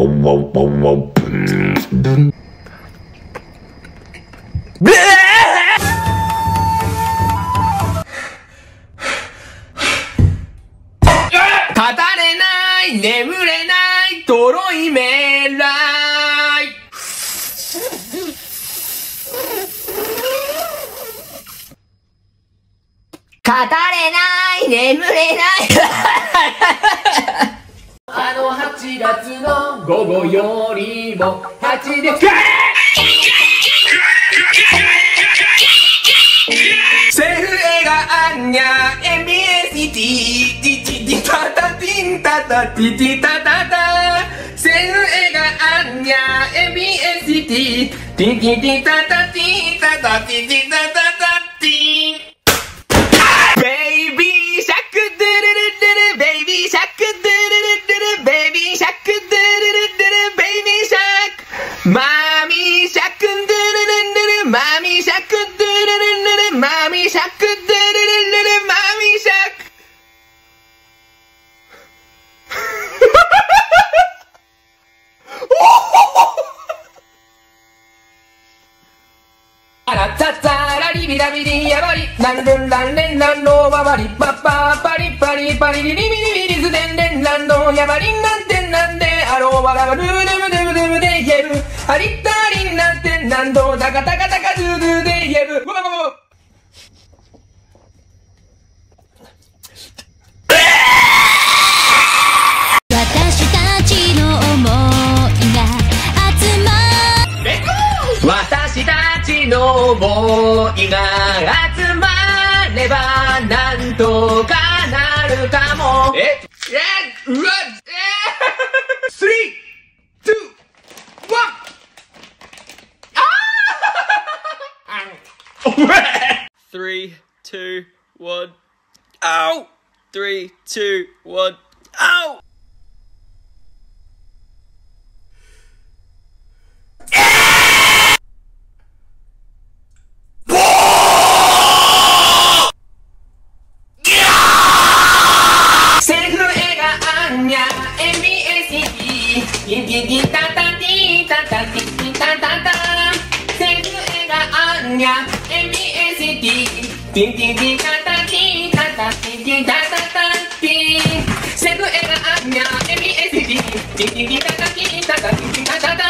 Bum, bum, bum, bum, bum, dun. 語れない眠れないとろいめらい語れない眠れない。あの8月の午後よりも8でセフ映画アンニャ MST ティティティタタティンタタティティタタタ。セフ映画アンニャ MST ティティティタタティンタタティティタ。ルルルマミーシャクドゥルルルルマミーシャク。あらたたらりびらびりやばりなんるんらんれんらんろわばりぱっぱパリパリパリリリビリビリズでんでんらんどやばりなんてなんであろうわがばルールムドゥムドゥムで言えるありったりんなんてなんどだかたかたかドゥドゥで言える。わばばば私たちの想いが集ま私たちの想いが集まればなんとかなるかも。え？え？うわ Three, two, one. Ow! Three, two, one. Ow! セティンティンティンタタティンタタティンティンタタタティンセルフ映画アンニャ MBST ティンティンティンタタティンタタティンティンタタタ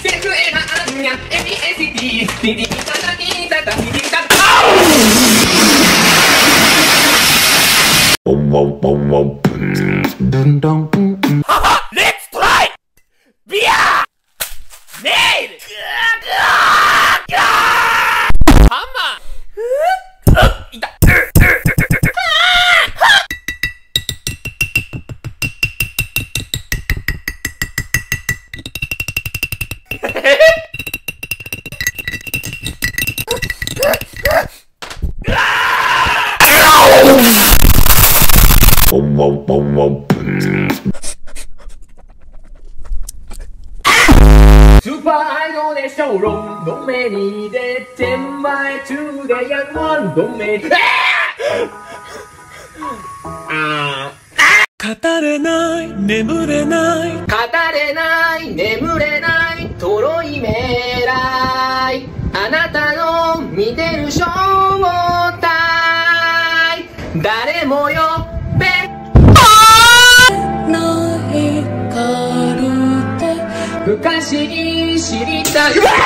セルフ映画アンニャ MBST ティンティンティンタタティンタタティンティンタタタ Bum, bum, bum, bum, bum, dun, dun, mm, mm. Let's try! Beer! Nail! スーパーアイドルで小論の目に出て前中でやるワンの目にあ語れない、眠れない。語れない眠れないとろいめらいあなたの見てる正体誰昔に知りたい。